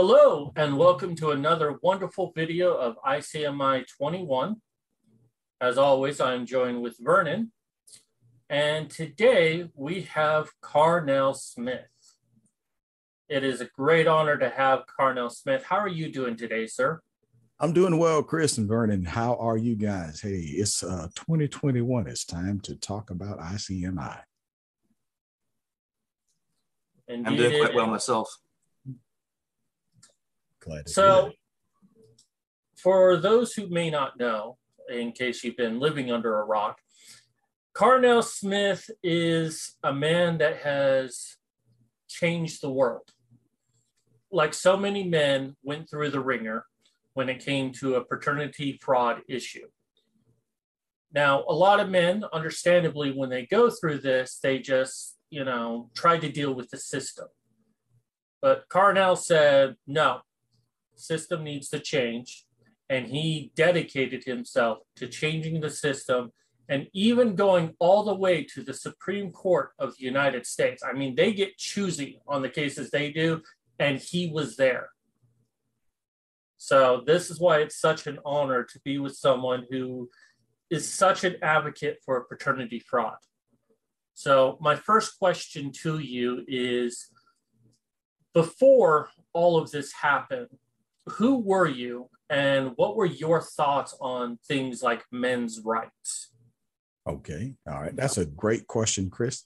Hello, and welcome to another wonderful video of ICMI 21. As always, I'm joined with Vernon, and today we have Carnell Smith. It is a great honor to have Carnell Smith. How are you doing today, sir? I'm doing well, Chris and Vernon. How are you guys? Hey, it's uh, 2021. It's time to talk about ICMI. Indeed. I'm doing quite well myself. Glad so, for those who may not know, in case you've been living under a rock, Carnell Smith is a man that has changed the world. Like so many men went through the wringer when it came to a paternity fraud issue. Now, a lot of men, understandably, when they go through this, they just, you know, try to deal with the system. But Carnell said, no, system needs to change. And he dedicated himself to changing the system and even going all the way to the Supreme Court of the United States. I mean, they get choosy on the cases they do, and he was there. So, this is why it's such an honor to be with someone who is such an advocate for paternity fraud. So, my first question to you is before all of this happened, who were you and what were your thoughts on things like men's rights? Okay. All right. That's a great question, Chris.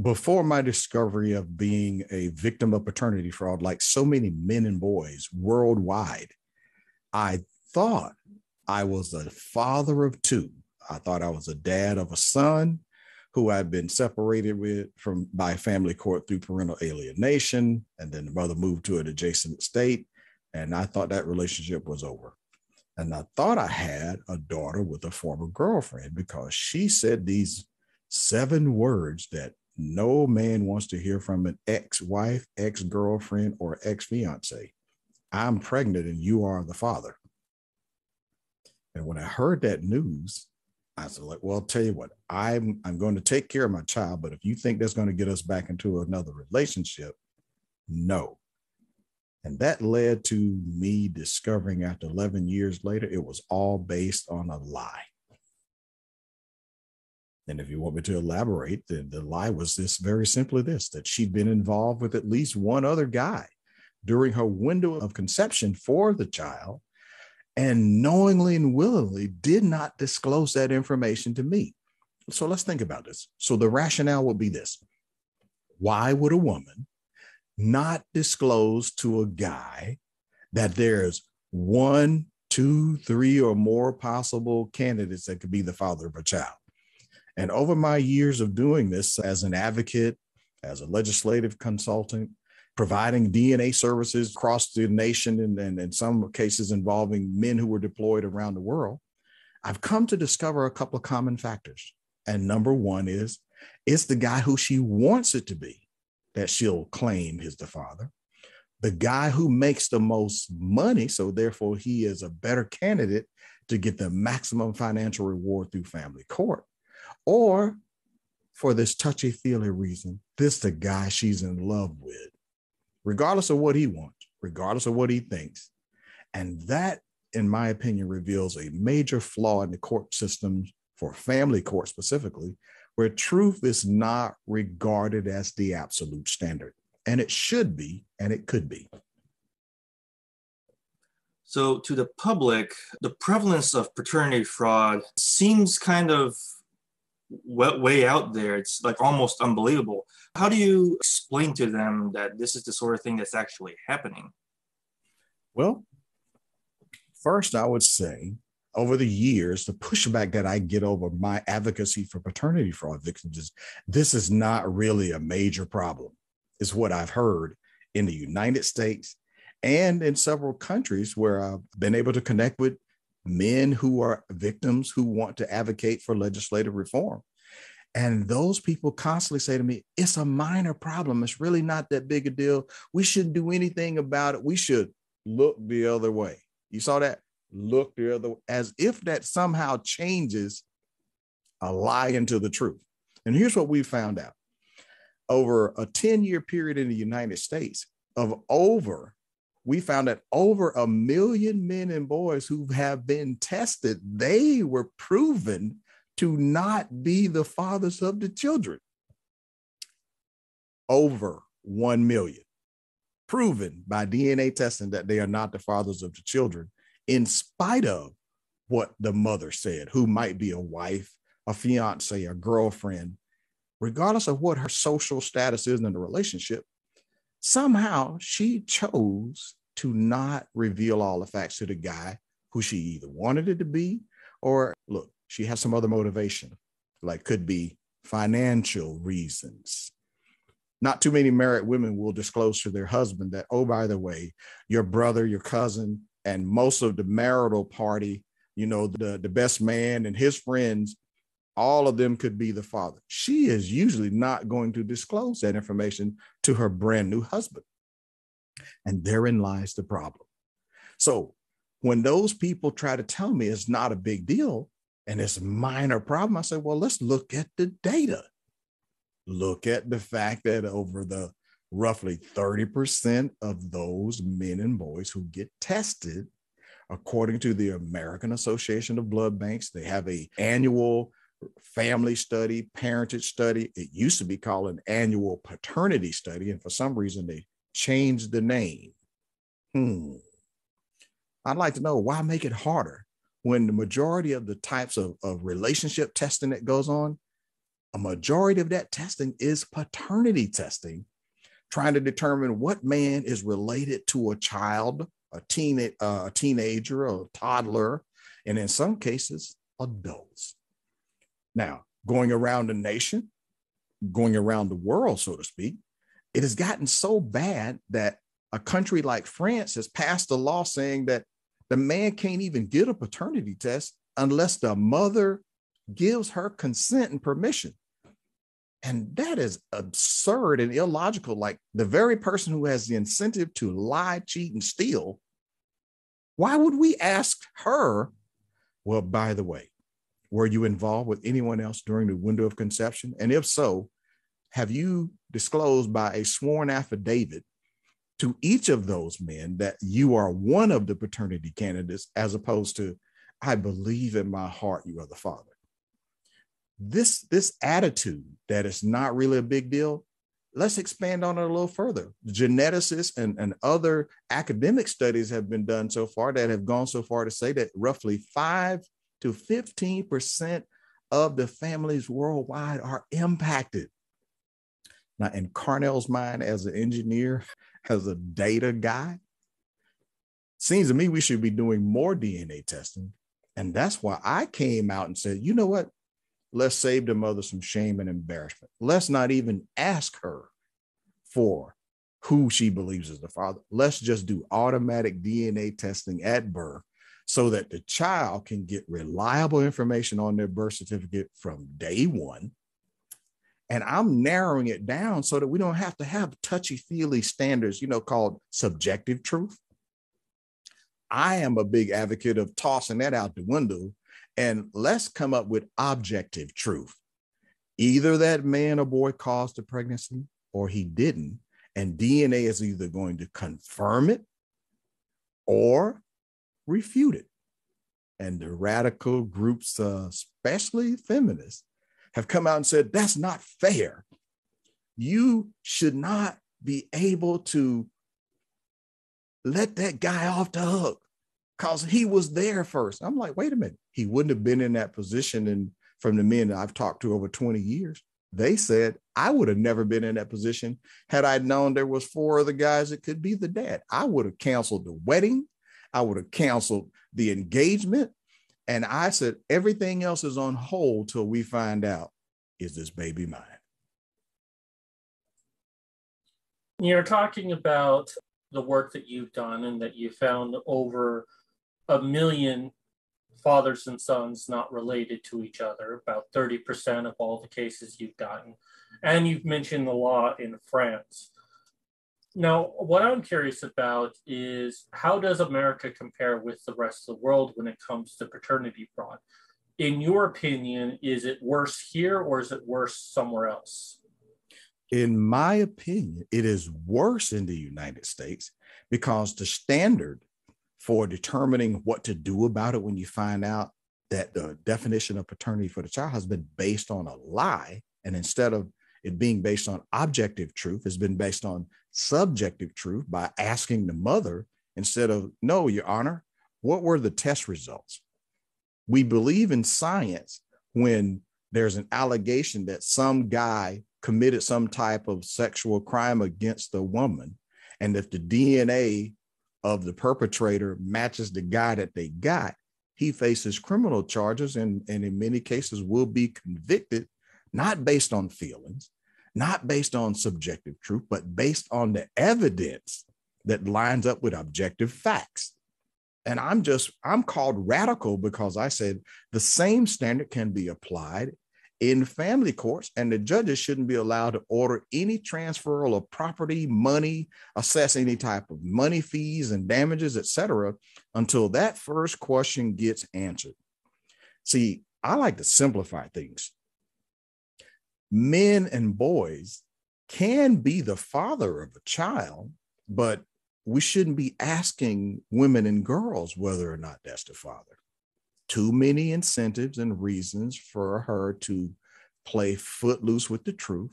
Before my discovery of being a victim of paternity fraud, like so many men and boys worldwide, I thought I was a father of two. I thought I was a dad of a son who I'd been separated with from by family court through parental alienation, and then the mother moved to an adjacent state, and I thought that relationship was over. And I thought I had a daughter with a former girlfriend because she said these seven words that no man wants to hear from an ex-wife, ex-girlfriend, or ex-fiance. I'm pregnant and you are the father. And when I heard that news, I said, like, well, I'll tell you what, I'm I'm going to take care of my child, but if you think that's going to get us back into another relationship, no. And that led to me discovering after 11 years later, it was all based on a lie. And if you want me to elaborate, the, the lie was this very simply this that she'd been involved with at least one other guy during her window of conception for the child and knowingly and willingly did not disclose that information to me. So let's think about this. So the rationale would be this why would a woman not disclose to a guy that there's one, two, three, or more possible candidates that could be the father of a child. And over my years of doing this as an advocate, as a legislative consultant, providing DNA services across the nation and, and in some cases involving men who were deployed around the world, I've come to discover a couple of common factors. And number one is it's the guy who she wants it to be that she'll claim is the father. The guy who makes the most money, so therefore he is a better candidate to get the maximum financial reward through family court. Or for this touchy feely reason, this the guy she's in love with, regardless of what he wants, regardless of what he thinks. And that, in my opinion, reveals a major flaw in the court system for family court specifically, where truth is not regarded as the absolute standard. And it should be, and it could be. So, to the public, the prevalence of paternity fraud seems kind of way out there. It's like almost unbelievable. How do you explain to them that this is the sort of thing that's actually happening? Well, first, I would say over the years, the pushback that I get over my advocacy for paternity fraud victims is this is not really a major problem, is what I've heard in the United States and in several countries where I've been able to connect with men who are victims who want to advocate for legislative reform. And those people constantly say to me, it's a minor problem. It's really not that big a deal. We shouldn't do anything about it. We should look the other way. You saw that? Look the other as if that somehow changes a lie into the truth. And here's what we found out over a 10 year period in the United States, of over we found that over a million men and boys who have been tested, they were proven to not be the fathers of the children. Over 1 million proven by DNA testing that they are not the fathers of the children, in spite of what the mother said, who might be a wife, a fiance, a girlfriend, regardless of what her social status is in the relationship, somehow she chose to not reveal all the facts to the guy who she either wanted it to be or look, she has some other motivation, like could be financial reasons. Not too many married women will disclose to their husband that, oh, by the way, your brother, your cousin, and most of the marital party, you know, the, the best man and his friends all of them could be the father. She is usually not going to disclose that information to her brand new husband. And therein lies the problem. So when those people try to tell me it's not a big deal and it's a minor problem, I say, well, let's look at the data. Look at the fact that over the roughly 30% of those men and boys who get tested according to the American Association of Blood Banks. They have a annual family study, parentage study. It used to be called an annual paternity study, and for some reason they changed the name. Hmm. I'd like to know why make it harder when the majority of the types of, of relationship testing that goes on, a majority of that testing is paternity testing, trying to determine what man is related to a child, a, teen, uh, a teenager, a toddler, and in some cases, adults. Now, going around the nation, going around the world, so to speak, it has gotten so bad that a country like France has passed a law saying that the man can't even get a paternity test unless the mother gives her consent and permission. And that is absurd and illogical. Like the very person who has the incentive to lie, cheat, and steal, why would we ask her? Well, by the way, were you involved with anyone else during the window of conception? And if so, have you disclosed by a sworn affidavit to each of those men that you are one of the paternity candidates, as opposed to, I believe in my heart you are the father? This, this attitude that it's not really a big deal, let's expand on it a little further. Geneticists and, and other academic studies have been done so far that have gone so far to say that roughly five to 15% of the families worldwide are impacted. Now, in Carnell's mind, as an engineer, as a data guy, seems to me we should be doing more DNA testing. And that's why I came out and said, you know what? Let's save the mother some shame and embarrassment. Let's not even ask her for who she believes is the father. Let's just do automatic DNA testing at birth so that the child can get reliable information on their birth certificate from day one. And I'm narrowing it down so that we don't have to have touchy feely standards, you know, called subjective truth. I am a big advocate of tossing that out the window and let's come up with objective truth. Either that man or boy caused the pregnancy or he didn't. And DNA is either going to confirm it or refute it. And the radical groups, uh, especially feminists, have come out and said, that's not fair. You should not be able to let that guy off the hook because he was there first. I'm like, wait a minute. He wouldn't have been in that position. And from the men that I've talked to over 20 years, they said I would have never been in that position had I known there was four other guys that could be the dad. I would have canceled the wedding. I would have canceled the engagement. And I said, everything else is on hold till we find out is this baby mine? You're talking about the work that you've done and that you found over a million fathers and sons not related to each other, about 30% of all the cases you've gotten. And you've mentioned the law in France. Now, what I'm curious about is how does America compare with the rest of the world when it comes to paternity fraud? In your opinion, is it worse here or is it worse somewhere else? In my opinion, it is worse in the United States because the standard for determining what to do about it when you find out that the definition of paternity for the child has been based on a lie. And instead of it being based on objective truth, has been based on subjective truth by asking the mother instead of, no, Your Honor, what were the test results? We believe in science when there's an allegation that some guy committed some type of sexual crime against a woman. And if the DNA of the perpetrator matches the guy that they got, he faces criminal charges and, and in many cases will be convicted, not based on feelings, not based on subjective truth, but based on the evidence that lines up with objective facts. And I'm just, I'm called radical because I said the same standard can be applied in family courts, and the judges shouldn't be allowed to order any transferal of property, money, assess any type of money fees and damages, etc., until that first question gets answered. See, I like to simplify things. Men and boys can be the father of a child, but we shouldn't be asking women and girls whether or not that's the father too many incentives and reasons for her to play footloose with the truth,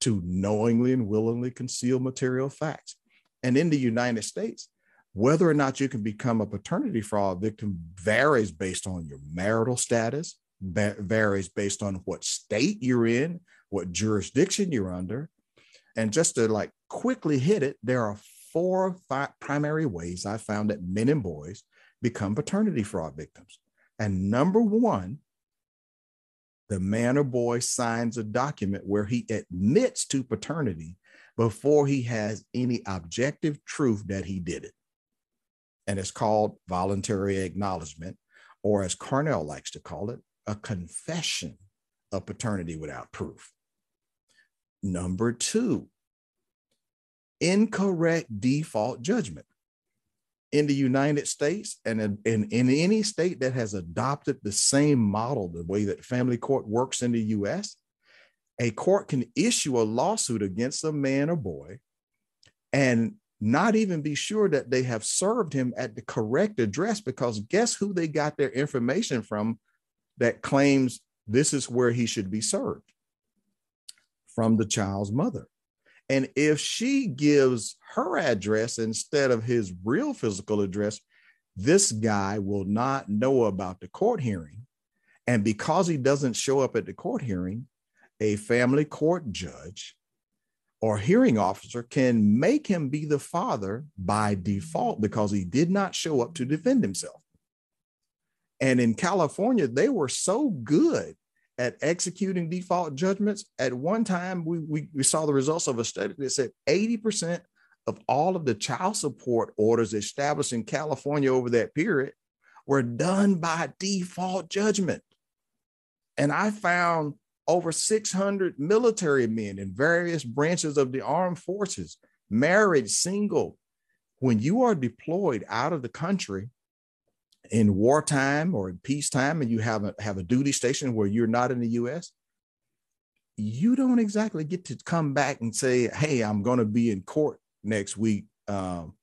to knowingly and willingly conceal material facts. And in the United States, whether or not you can become a paternity fraud victim varies based on your marital status, varies based on what state you're in, what jurisdiction you're under. And just to like quickly hit it, there are four five primary ways I found that men and boys become paternity fraud victims. And number one, the man or boy signs a document where he admits to paternity before he has any objective truth that he did it. And it's called voluntary acknowledgement, or as Carnell likes to call it, a confession of paternity without proof. Number two, incorrect default judgment in the United States and in, in, in, any state that has adopted the same model, the way that family court works in the US, a court can issue a lawsuit against a man or boy and not even be sure that they have served him at the correct address because guess who they got their information from that claims this is where he should be served? From the child's mother. And if she gives her address instead of his real physical address, this guy will not know about the court hearing. And because he doesn't show up at the court hearing, a family court judge or hearing officer can make him be the father by default because he did not show up to defend himself. And in California, they were so good at executing default judgments. At one time, we, we, we saw the results of a study that said 80% of all of the child support orders established in California over that period were done by default judgment. And I found over 600 military men in various branches of the armed forces, married, single. When you are deployed out of the country, in wartime or in peacetime and you have a, have a duty station where you're not in the US, you don't exactly get to come back and say, Hey, I'm going to be in court next week, um,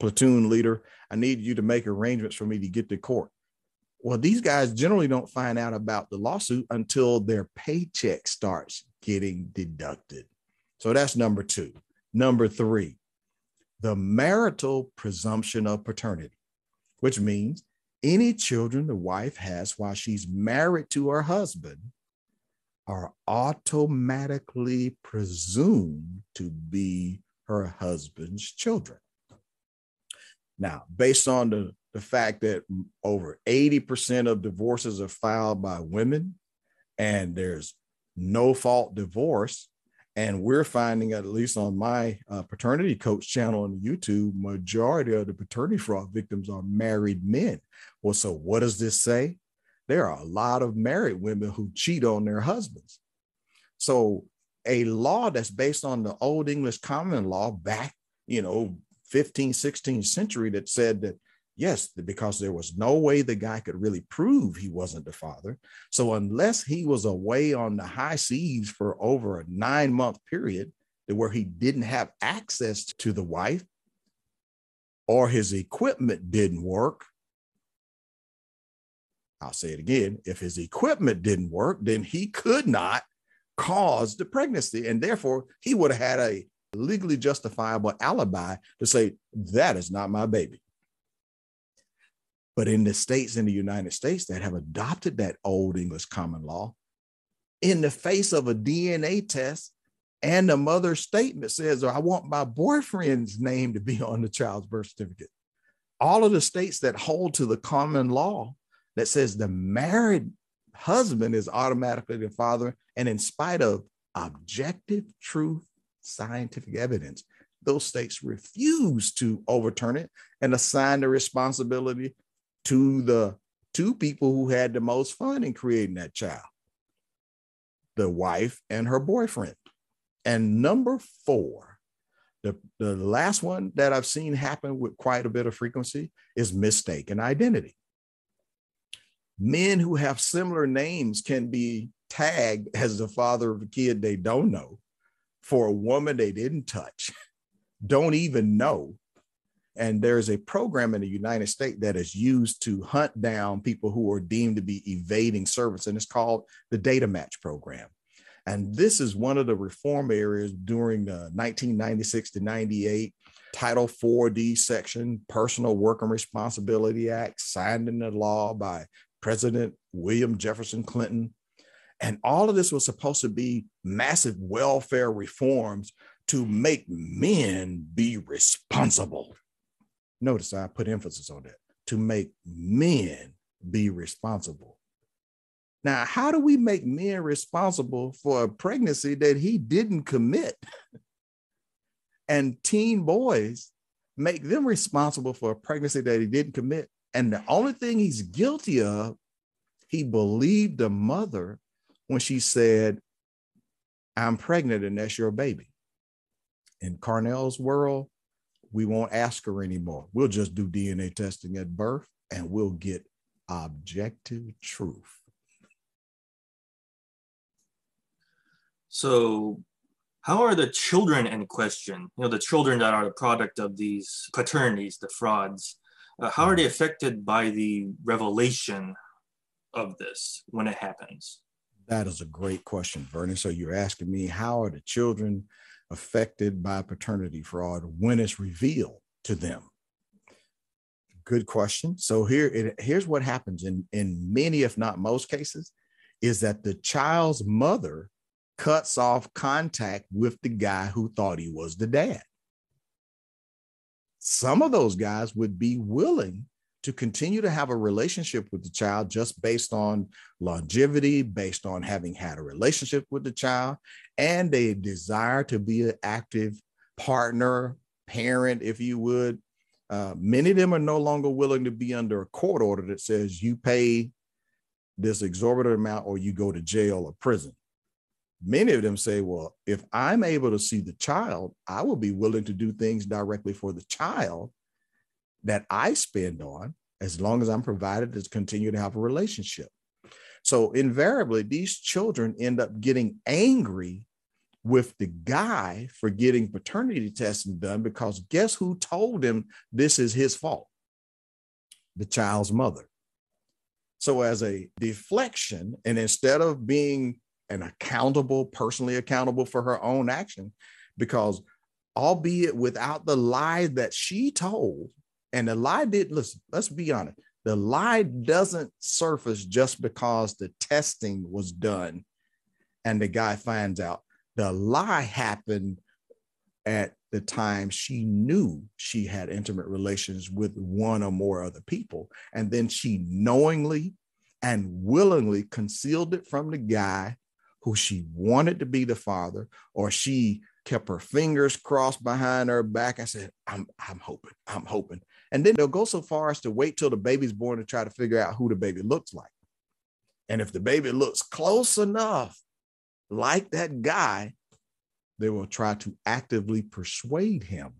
platoon leader. I need you to make arrangements for me to get to court. Well, these guys generally don't find out about the lawsuit until their paycheck starts getting deducted. So that's number two. Number three, the marital presumption of paternity, which means any children the wife has while she's married to her husband are automatically presumed to be her husband's children. Now, based on the, the fact that over 80% of divorces are filed by women and there's no fault divorce, and we're finding, at least on my uh, paternity coach channel on YouTube, majority of the paternity fraud victims are married men. Well, so what does this say? There are a lot of married women who cheat on their husbands. So a law that's based on the old English common law back, you know, 15th, 16th century that said that Yes, because there was no way the guy could really prove he wasn't the father. So, unless he was away on the high seas for over a nine month period where he didn't have access to the wife, or his equipment didn't work. I'll say it again. If his equipment didn't work, then he could not cause the pregnancy. And therefore, he would have had a legally justifiable alibi to say, that is not my baby. But in the states in the United States that have adopted that old English common law, in the face of a DNA test and the mother's statement says, I want my boyfriend's name to be on the child's birth certificate. All of the states that hold to the common law that says the married husband is automatically the father, and in spite of objective truth, scientific evidence, those states refuse to overturn it and assign the responsibility to the two people who had the most fun in creating that child the wife and her boyfriend. And number four, the, the last one that I've seen happen with quite a bit of frequency is mistaken identity. Men who have similar names can be tagged as the father of a kid they don't know for a woman they didn't touch, don't even know, and there's a program in the United States that is used to hunt down people who are deemed to be evading service, and it's called the Data Match Program. And this is one of the reform areas during uh, the 1996 to 98 Title 4D section, Personal Work and Responsibility Act, signed into law by President William Jefferson Clinton. And all of this was supposed to be massive welfare reforms to make men be responsible. Notice I put emphasis on that to make men be responsible. Now, how do we make men responsible for a pregnancy that he didn't commit? and teen boys make them responsible for a pregnancy that he didn't commit. And the only thing he's guilty of, he believed the mother when she said, I'm pregnant and that's your baby. In Carnell's world, we won't ask her anymore. We'll just do DNA testing at birth and we'll get objective truth. So, how are the children in question, you know, the children that are the product of these paternities, the frauds, uh, how are they affected by the revelation of this when it happens? That is a great question, Vernon. So, you're asking me, how are the children affected by paternity fraud when it's revealed to them? Good question. So here, it, here's what happens in, in many, if not most cases, is that the child's mother cuts off contact with the guy who thought he was the dad. Some of those guys would be willing to continue to have a relationship with the child just based on longevity, based on having had a relationship with the child, and a desire to be an active partner, parent, if you would. Uh, many of them are no longer willing to be under a court order that says you pay this exorbitant amount or you go to jail or prison. Many of them say, well, if I'm able to see the child, I will be willing to do things directly for the child that I spend on as long as I'm provided to continue to have a relationship. So invariably, these children end up getting angry with the guy for getting paternity testing done because guess who told him this is his fault? The child's mother. So, as a deflection, and instead of being an accountable, personally accountable for her own action, because albeit without the lie that she told, and the lie did, listen, let's be honest. The lie doesn't surface just because the testing was done and the guy finds out. The lie happened at the time she knew she had intimate relations with one or more other people. And then she knowingly and willingly concealed it from the guy who she wanted to be the father, or she kept her fingers crossed behind her back and said, I'm, I'm hoping, I'm hoping. And then they'll go so far as to wait till the baby's born to try to figure out who the baby looks like. And if the baby looks close enough like that guy, they will try to actively persuade him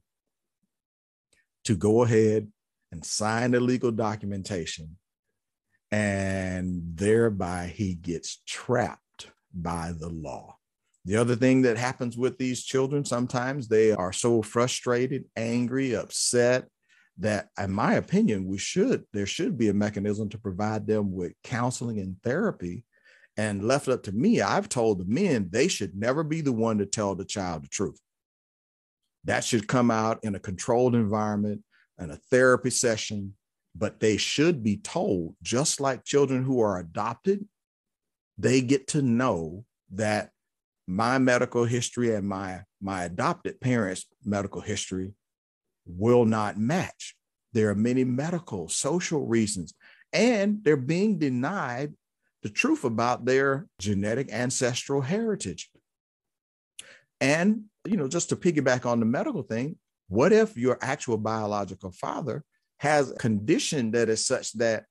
to go ahead and sign the legal documentation. And thereby he gets trapped by the law. The other thing that happens with these children, sometimes they are so frustrated, angry, upset, that in my opinion we should there should be a mechanism to provide them with counseling and therapy. And left up to me i've told the men they should never be the one to tell the child the truth. That should come out in a controlled environment and a therapy session but they should be told just like children who are adopted they get to know that my medical history and my my adopted parents medical history will not match there are many medical social reasons and they're being denied the truth about their genetic ancestral heritage and you know just to piggyback on the medical thing what if your actual biological father has a condition that is such that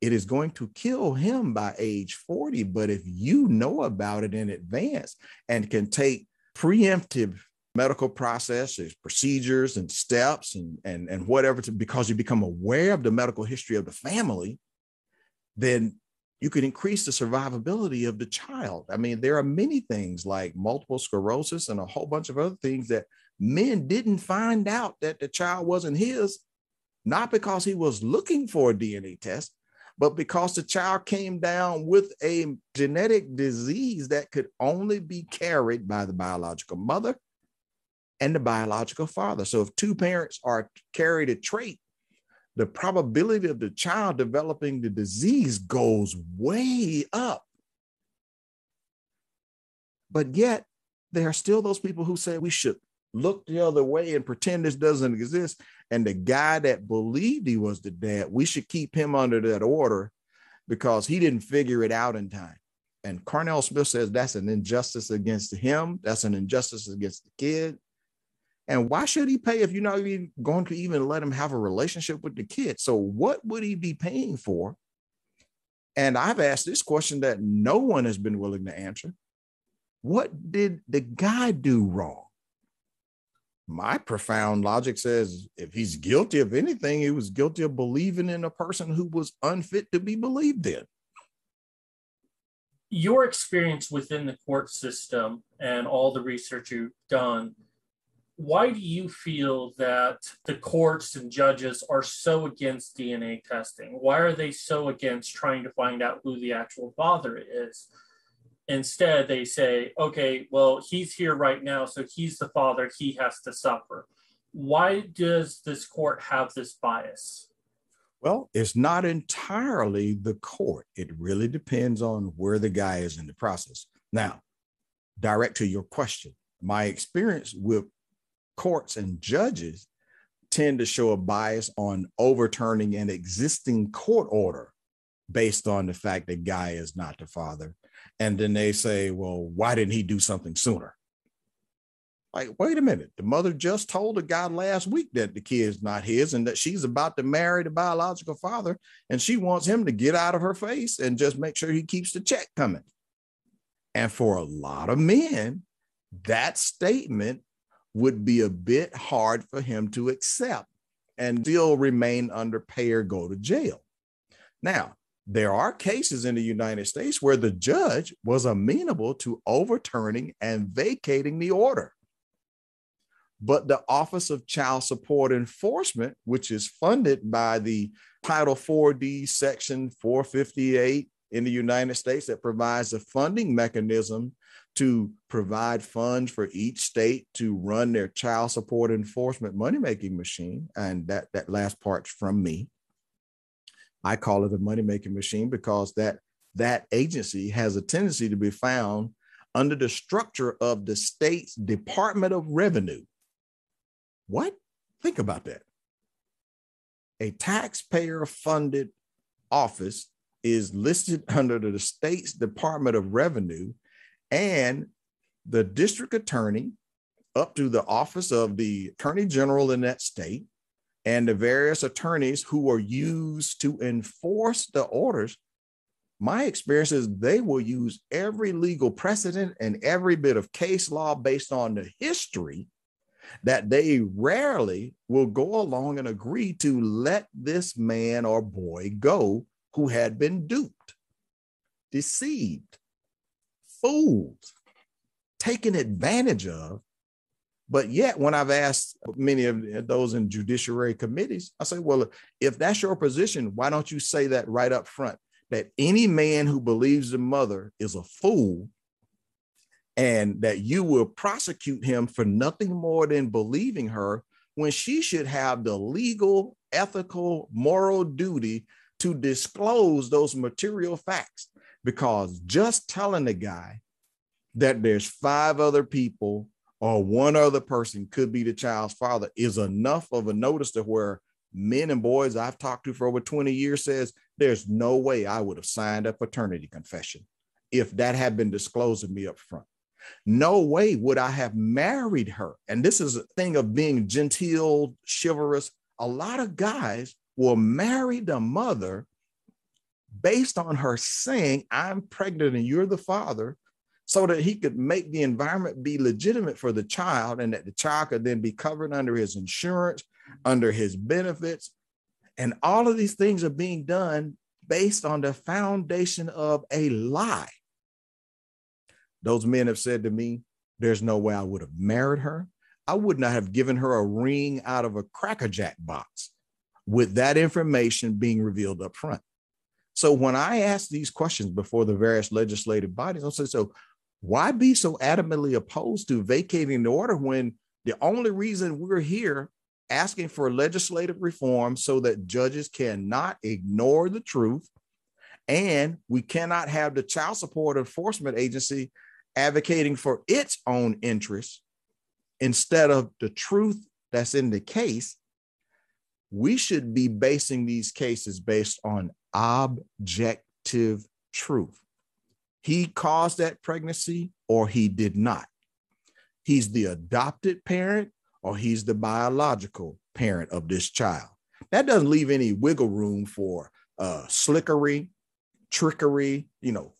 it is going to kill him by age 40. But if you know about it in advance and can take preemptive medical processes, procedures, and steps, and, and, and whatever, to, because you become aware of the medical history of the family, then you can increase the survivability of the child. I mean, there are many things like multiple sclerosis and a whole bunch of other things that men didn't find out that the child wasn't his, not because he was looking for a DNA test, but because the child came down with a genetic disease that could only be carried by the biological mother and the biological father. So if two parents are carried a trait, the probability of the child developing the disease goes way up. But yet, there are still those people who say we should look the other way and pretend this doesn't exist. And the guy that believed he was the dad, we should keep him under that order because he didn't figure it out in time. And Carnell Smith says that's an injustice against him. That's an injustice against the kid. And why should he pay if you're not even going to even let him have a relationship with the kid? So, what would he be paying for? And I've asked this question that no one has been willing to answer. What did the guy do wrong? my profound logic says if he's guilty of anything, he was guilty of believing in a person who was unfit to be believed in. Your experience within the court system and all the research you've done, why do you feel that the courts and judges are so against DNA testing? Why are they so against trying to find out who the actual father is? Instead, they say, okay, well, he's here right now, so he's the father, he has to suffer. Why does this court have this bias? Well, it's not entirely the court. It really depends on where the guy is in the process. Now, direct to your question, my experience with courts and judges tend to show a bias on overturning an existing court order based on the fact that guy is not the father and then they say, well, why didn't he do something sooner? Like, wait a minute. The mother just told the guy last week that the kid's not his and that she's about to marry the biological father. And she wants him to get out of her face and just make sure he keeps the check coming. And for a lot of men, that statement would be a bit hard for him to accept and still remain under pay or go to jail. Now, there are cases in the United States where the judge was amenable to overturning and vacating the order. But the Office of Child Support Enforcement, which is funded by the Title 4D Section 458 in the United States, that provides a funding mechanism to provide funds for each state to run their child support enforcement money making machine. And that, that last part's from me. I call it a money making machine because that that agency has a tendency to be found under the structure of the state's Department of Revenue. What? Think about that. A taxpayer funded office is listed under the state's Department of Revenue and the district attorney up to the office of the attorney general in that state and the various attorneys who are used to enforce the orders, my experience is they will use every legal precedent and every bit of case law based on the history that they rarely will go along and agree to let this man or boy go who had been duped, deceived, fooled, taken advantage of But yet, when I've asked many of those in judiciary committees, I say, well, if that's your position, why don't you say that right up front? That any man who believes the mother is a fool and that you will prosecute him for nothing more than believing her when she should have the legal, ethical, moral duty to disclose those material facts. Because just telling the guy that there's five other people or one other person could be the child's father is enough of a notice to where men and boys I've talked to for over 20 years says there's no way I would have signed a paternity confession if that had been disclosed to me up front. No way would I have married her. And this is a thing of being genteel, chivalrous. A lot of guys will marry the mother based on her saying, I'm pregnant and you're the father, so that he could make the environment be legitimate for the child and that the child could then be covered under his insurance, under his benefits. And all of these things are being done based on the foundation of a lie. Those men have said to me, There's no way I would have married her. I would not have given her a ring out of a crackerjack box with that information being revealed up front. So when I ask these questions before the various legislative bodies, I'll say, So why be so adamantly opposed to vacating the order when the only reason we're here asking for legislative reform so that judges cannot ignore the truth and we cannot have the child support enforcement agency advocating for its own interests instead of the truth that's in the case, we should be basing these cases based on objective truth. He caused that pregnancy or he did not. He's the adopted parent or he's the biological parent of this child. That doesn't leave any wiggle room for uh, slickery, trickery, you know,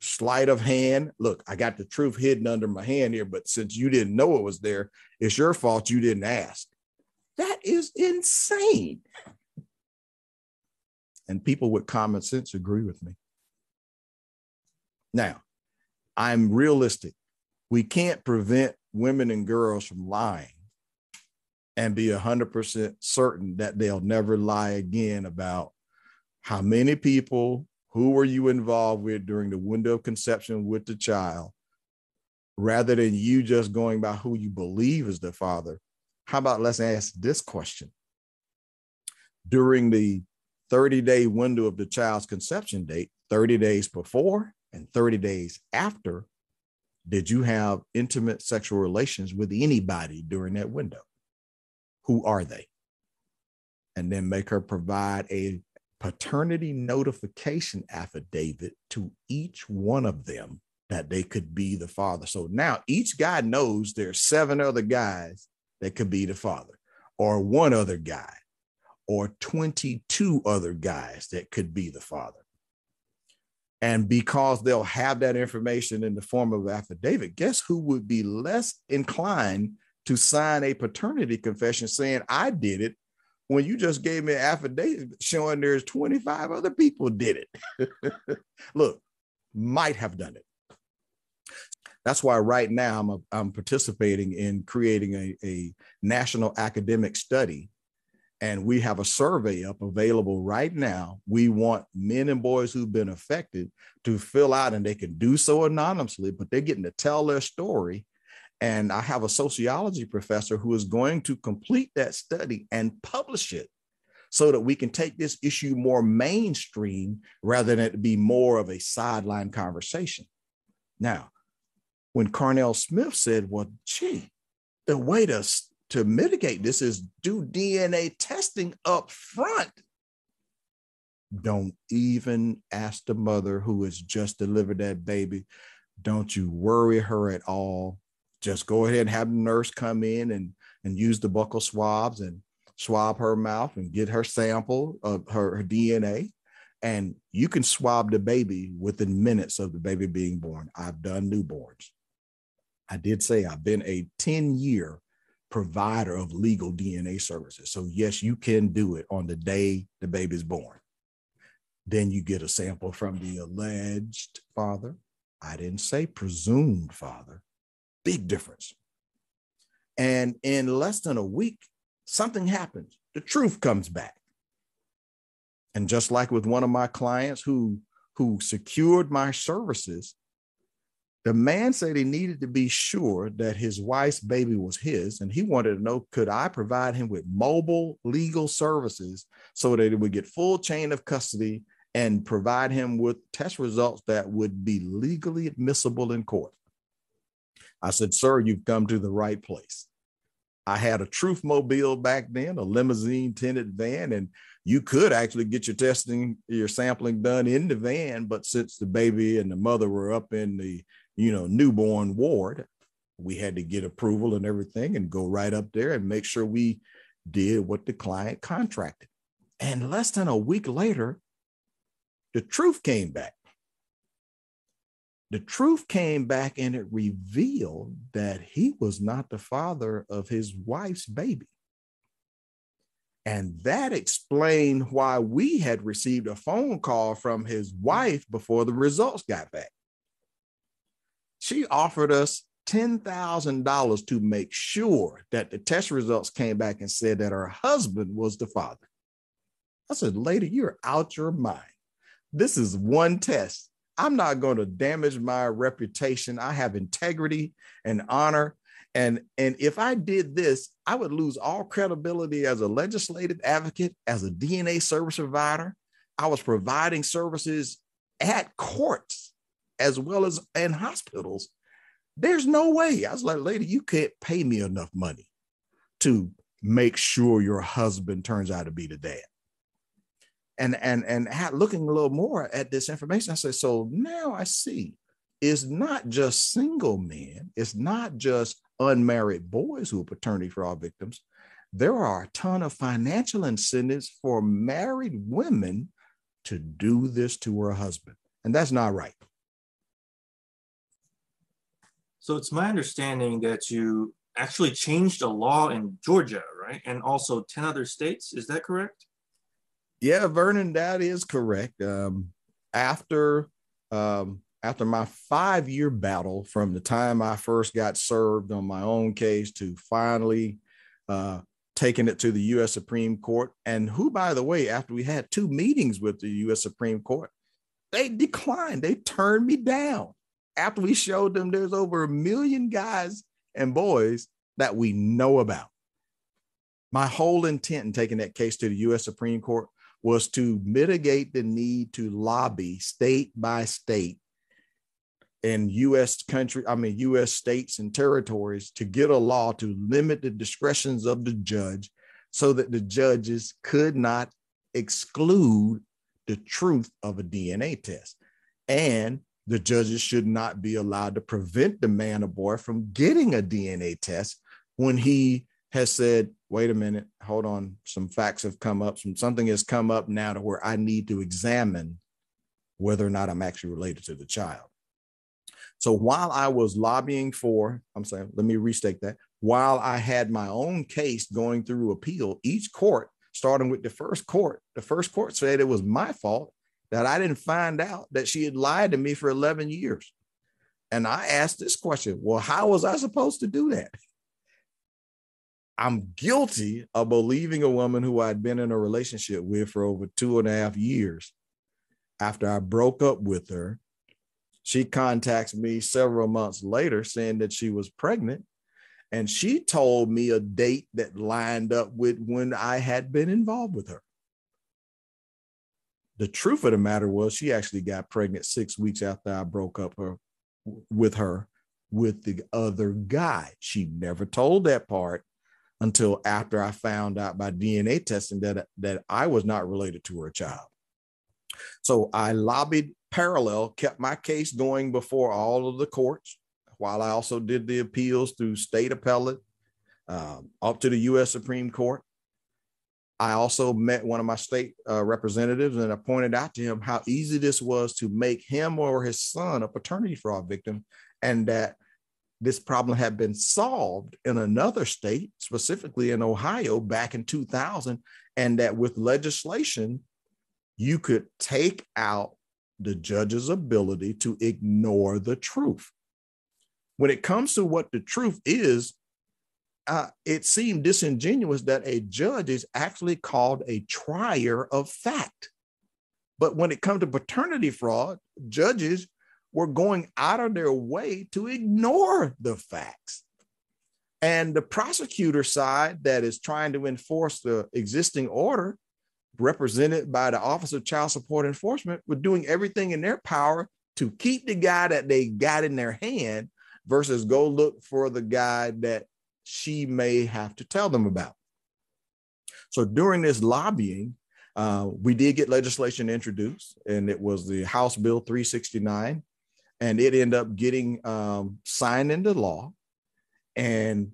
sleight of hand. Look, I got the truth hidden under my hand here, but since you didn't know it was there, it's your fault you didn't ask. That is insane. And people with common sense agree with me. Now, I'm realistic. We can't prevent women and girls from lying and be 100% certain that they'll never lie again about how many people who were you involved with during the window of conception with the child? Rather than you just going by who you believe is the father, how about let's ask this question? During the 30 day window of the child's conception date, 30 days before and 30 days after, did you have intimate sexual relations with anybody during that window? Who are they? And then make her provide a paternity notification affidavit to each one of them that they could be the father. So now each guy knows there's seven other guys that could be the father, or one other guy, or 22 other guys that could be the father. And because they'll have that information in the form of affidavit, guess who would be less inclined to sign a paternity confession saying, I did it when you just gave me an affidavit showing there's 25 other people did it. Look, might have done it. That's why right now I'm, a, I'm participating in creating a, a national academic study. And we have a survey up available right now. We want men and boys who've been affected to fill out, and they can do so anonymously, but they're getting to tell their story and I have a sociology professor who is going to complete that study and publish it so that we can take this issue more mainstream rather than it be more of a sideline conversation. Now, when Carnell Smith said, well, gee, the way to, to mitigate this is do DNA testing up front. Don't even ask the mother who has just delivered that baby. Don't you worry her at all just go ahead and have the nurse come in and and use the buccal swabs and swab her mouth and get her sample of her, her DNA. And you can swab the baby within minutes of the baby being born. I've done newborns. I did say I've been a 10 year provider of legal DNA services. So, yes, you can do it on the day the baby's born. Then you get a sample from the alleged father. I didn't say presumed father big difference. And in less than a week, something happens. The truth comes back. And just like with one of my clients who who secured my services, the man said he needed to be sure that his wife's baby was his, and he wanted to know could I provide him with mobile legal services so that it would get full chain of custody and provide him with test results that would be legally admissible in court. I said, Sir, you've come to the right place. I had a Truth Mobile back then, a limousine tinted van, and you could actually get your testing, your sampling done in the van. But since the baby and the mother were up in the you know, newborn ward, we had to get approval and everything and go right up there and make sure we did what the client contracted. And less than a week later, the truth came back. The truth came back and it revealed that he was not the father of his wife's baby. And that explained why we had received a phone call from his wife before the results got back. She offered us $10,000 to make sure that the test results came back and said that her husband was the father. I said, Lady, you're out your mind. This is one test. I'm not going to damage my reputation. I have integrity and honor. And, and if I did this, I would lose all credibility as a legislative advocate, as a DNA service provider. I was providing services at courts as well as in hospitals. There's no way. I was like, lady, you can't pay me enough money to make sure your husband turns out to be the dad. And and and looking a little more at this information, I said, so now I see it's not just single men, it's not just unmarried boys who are paternity fraud victims. There are a ton of financial incentives for married women to do this to her husband. And that's not right. So it's my understanding that you actually changed a law in Georgia, right? And also 10 other states. Is that correct? Yeah, Vernon, that is correct. Um, after um, after my five year battle from the time I first got served on my own case to finally uh, taking it to the U.S. Supreme Court, and who, by the way, after we had two meetings with the U.S. Supreme Court, they declined. They turned me down after we showed them there's over a million guys and boys that we know about. My whole intent in taking that case to the US Supreme Court was to mitigate the need to lobby state by state in US country, I mean US states and territories to get a law to limit the discretions of the judge so that the judges could not exclude the truth of a DNA test. And the judges should not be allowed to prevent the man or boy from getting a DNA test when he has said, wait a minute, hold on, some facts have come up, some something has come up now to where I need to examine whether or not I'm actually related to the child. So while I was lobbying for, I'm saying, let me restate that. While I had my own case going through appeal, each court, starting with the first court, the first court said it was my fault that I didn't find out that she had lied to me for 11 years. And I asked this question well, how was I supposed to do that? I'm guilty of believing a woman who I'd been in a relationship with for over two and a half years. After I broke up with her, she contacts me several months later saying that she was pregnant. And she told me a date that lined up with when I had been involved with her the truth of the matter was she actually got pregnant six weeks after I broke up her with her with the other guy. She never told that part until after I found out by DNA testing that, that I was not related to her child. So I lobbied parallel, kept my case going before all of the courts, while I also did the appeals through state appellate um, up to the U.S. Supreme Court. I also met one of my state uh, representatives and I pointed out to him how easy this was to make him or his son a paternity fraud victim and that this problem had been solved in another state, specifically in Ohio back in 2000, and that with legislation, you could take out the judge's ability to ignore the truth. When it comes to what the truth is, uh, it seemed disingenuous that a judge is actually called a trier of fact. But when it comes to paternity fraud, judges were going out of their way to ignore the facts. And the prosecutor side that is trying to enforce the existing order, represented by the Office of Child Support Enforcement, were doing everything in their power to keep the guy that they got in their hand versus go look for the guy that she may have to tell them about. So during this lobbying, uh, we did get legislation introduced, and it was the House Bill 369, and it ended up getting um, signed into law. And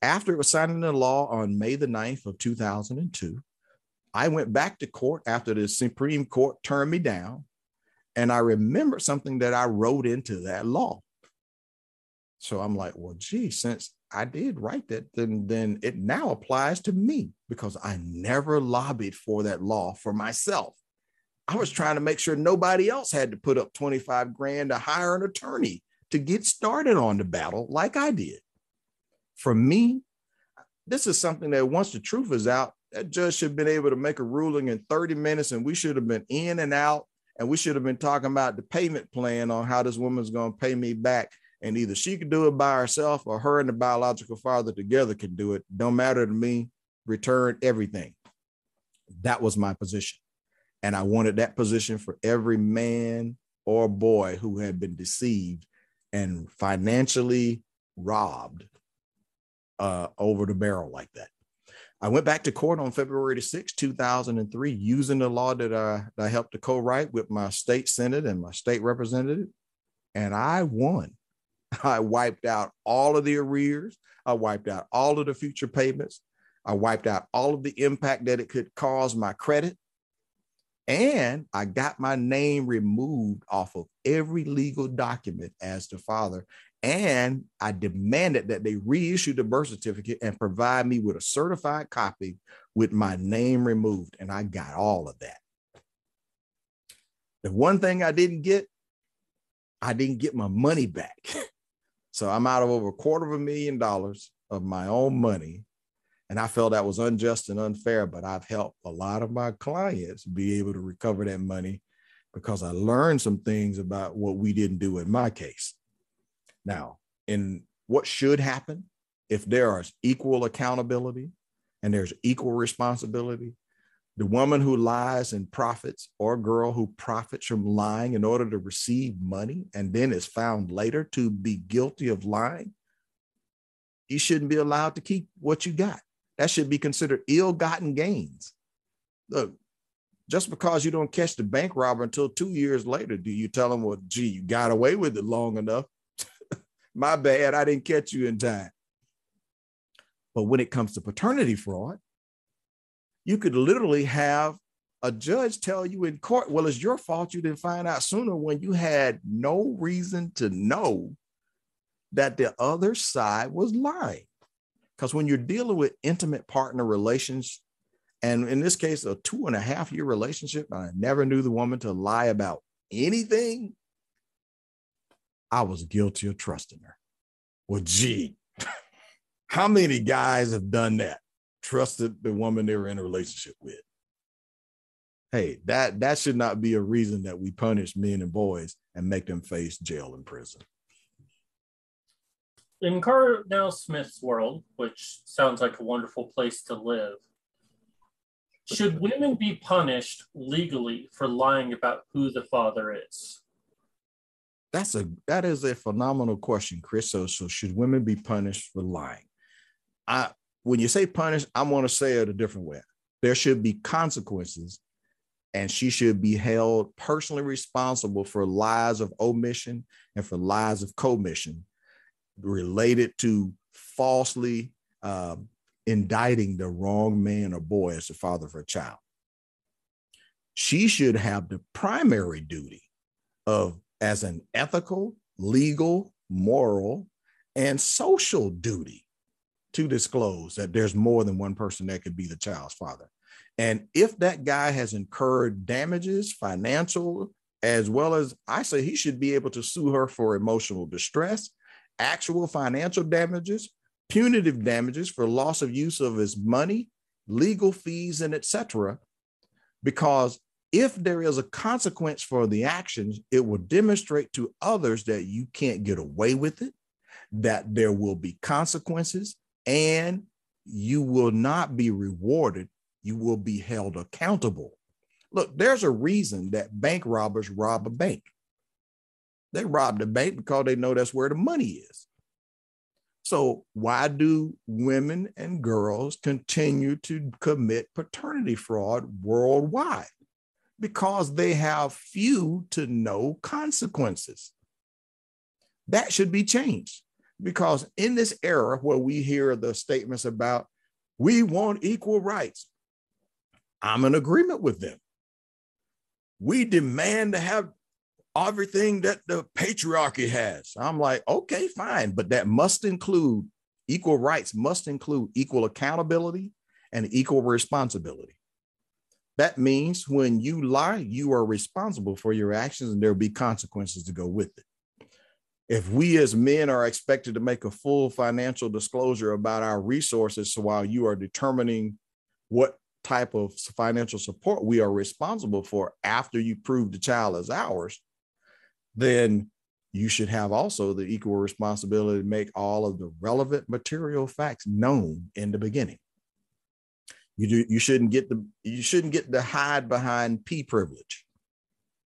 after it was signed into law on May the 9th of 2002, I went back to court after the Supreme Court turned me down. And I remember something that I wrote into that law. So I'm like, well, gee, since I did write that, then then it now applies to me because I never lobbied for that law for myself. I was trying to make sure nobody else had to put up 25 grand to hire an attorney to get started on the battle like I did. For me, this is something that once the truth is out, that judge should have been able to make a ruling in 30 minutes and we should have been in and out and we should have been talking about the payment plan on how this woman's going to pay me back and either she could do it by herself or her and the biological father together can do it. Don't matter to me. Return everything. That was my position. And I wanted that position for every man or boy who had been deceived and financially robbed uh, over the barrel like that. I went back to court on February 6, 2003, using the law that I, that I helped to co write with my state senate and my state representative. And I won. I wiped out all of the arrears. I wiped out all of the future payments. I wiped out all of the impact that it could cause my credit. And I got my name removed off of every legal document as the father. And I demanded that they reissue the birth certificate and provide me with a certified copy with my name removed. And I got all of that. The one thing I didn't get, I didn't get my money back. So I'm out of over a quarter of a million dollars of my own money. And I felt that was unjust and unfair, but I've helped a lot of my clients be able to recover that money because I learned some things about what we didn't do in my case. Now, in what should happen if there is equal accountability and there's equal responsibility, the woman who lies and profits, or girl who profits from lying in order to receive money and then is found later to be guilty of lying, you shouldn't be allowed to keep what you got. That should be considered ill gotten gains. Look, just because you don't catch the bank robber until two years later, do you tell them, well, gee, you got away with it long enough? My bad, I didn't catch you in time. But when it comes to paternity fraud, you could literally have a judge tell you in court, well, it's your fault you didn't find out sooner when you had no reason to know that the other side was lying. Because when you're dealing with intimate partner relations, and in this case, a two and a half year relationship, I never knew the woman to lie about anything. I was guilty of trusting her. Well, gee, how many guys have done that? Trusted the woman they were in a relationship with. Hey, that that should not be a reason that we punish men and boys and make them face jail and prison. In Carnell Smith's world, which sounds like a wonderful place to live, should women be punished legally for lying about who the father is? That's a that is a phenomenal question, Chris. So, so should women be punished for lying? I when you say punish, I'm going to say it a different way. There should be consequences, and she should be held personally responsible for lies of omission and for lies of commission related to falsely um, indicting the wrong man or boy as the father of her child. She should have the primary duty of, as an ethical, legal, moral, and social duty to disclose that there's more than one person that could be the child's father. And if that guy has incurred damages, financial, as well as I say, he should be able to sue her for emotional distress, actual financial damages, punitive damages for loss of use of his money, legal fees, and etc. Because if there is a consequence for the actions, it will demonstrate to others that you can't get away with it, that there will be consequences, and you will not be rewarded. You will be held accountable. Look, there's a reason that bank robbers rob a bank. They rob the bank because they know that's where the money is. So, why do women and girls continue to commit paternity fraud worldwide? Because they have few to no consequences. That should be changed because in this era where we hear the statements about we want equal rights, I'm in agreement with them. We demand to have everything that the patriarchy has. I'm like, okay, fine, but that must include equal rights, must include equal accountability and equal responsibility. That means when you lie, you are responsible for your actions and there'll be consequences to go with it. If we as men are expected to make a full financial disclosure about our resources, so while you are determining what type of financial support we are responsible for after you prove the child is ours, then you should have also the equal responsibility to make all of the relevant material facts known in the beginning. You do you shouldn't get the you shouldn't get to hide behind P privilege.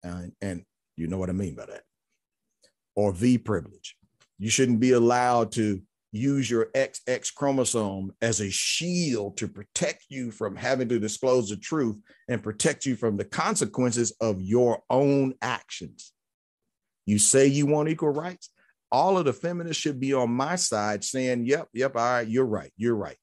Uh, and you know what I mean by that. Or V privilege. You shouldn't be allowed to use your XX chromosome as a shield to protect you from having to disclose the truth and protect you from the consequences of your own actions. You say you want equal rights. All of the feminists should be on my side saying, yep, yep, all right, you're right, you're right.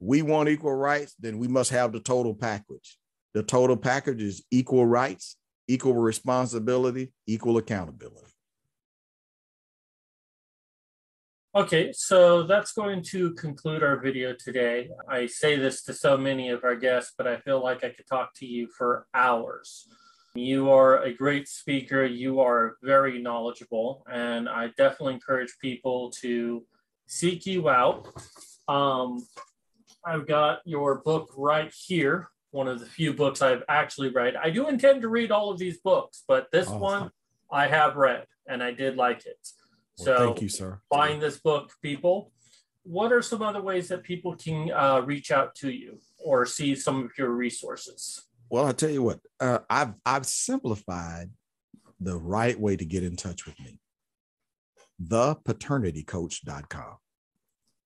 We want equal rights, then we must have the total package. The total package is equal rights, equal responsibility, equal accountability. Okay, so that's going to conclude our video today. I say this to so many of our guests, but I feel like I could talk to you for hours. You are a great speaker. You are very knowledgeable, and I definitely encourage people to seek you out. Um, I've got your book right here, one of the few books I've actually read. I do intend to read all of these books, but this awesome. one I have read, and I did like it. Well, so, thank you, sir. Buying this book, people. What are some other ways that people can uh, reach out to you or see some of your resources? Well, I'll tell you what, uh, I've I've simplified the right way to get in touch with me. Thepaternitycoach.com.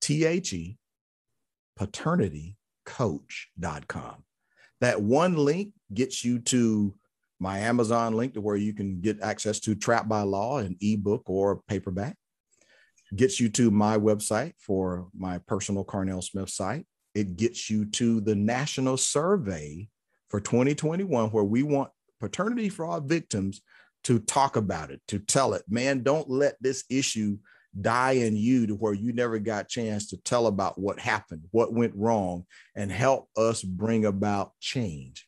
T-H-E paternitycoach.com. That one link gets you to my Amazon link to where you can get access to Trap by Law, an ebook or paperback. Gets you to my website for my personal Carnell Smith site. It gets you to the national survey for 2021 where we want paternity fraud victims to talk about it, to tell it. Man, don't let this issue die in you to where you never got chance to tell about what happened, what went wrong, and help us bring about change.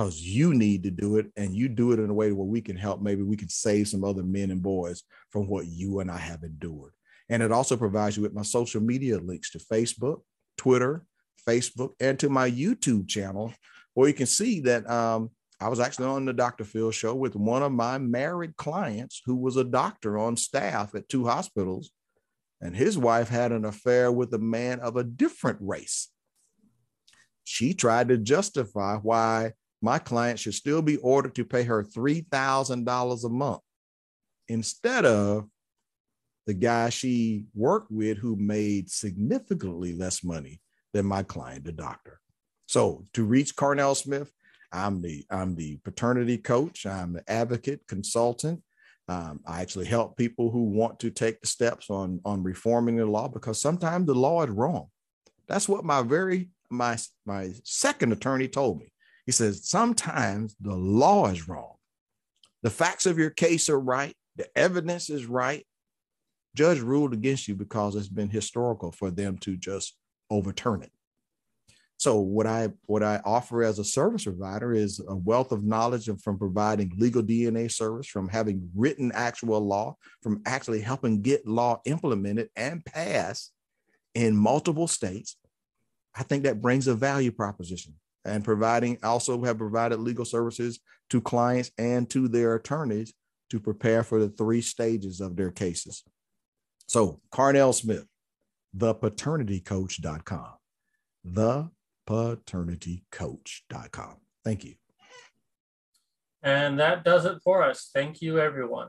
Because you need to do it, and you do it in a way where we can help. Maybe we can save some other men and boys from what you and I have endured. And it also provides you with my social media links to Facebook, Twitter, Facebook, and to my YouTube channel where you can see that um, I was actually on the Dr. Phil show with one of my married clients who was a doctor on staff at two hospitals, and his wife had an affair with a man of a different race. She tried to justify why my client should still be ordered to pay her $3,000 a month instead of the guy she worked with who made significantly less money than my client, the doctor. So to reach Carnell Smith, I'm the I'm the paternity coach. I'm the advocate consultant. Um, I actually help people who want to take the steps on on reforming the law because sometimes the law is wrong. That's what my very my my second attorney told me. He says sometimes the law is wrong. The facts of your case are right. The evidence is right. Judge ruled against you because it's been historical for them to just overturn it. So what I what I offer as a service provider is a wealth of knowledge from providing legal DNA service, from having written actual law, from actually helping get law implemented and passed in multiple states. I think that brings a value proposition and providing also have provided legal services to clients and to their attorneys to prepare for the three stages of their cases. So, Carnell Smith, thepaternitycoach.com, thepaternitycoach.com. Thank you. And that does it for us. Thank you, everyone.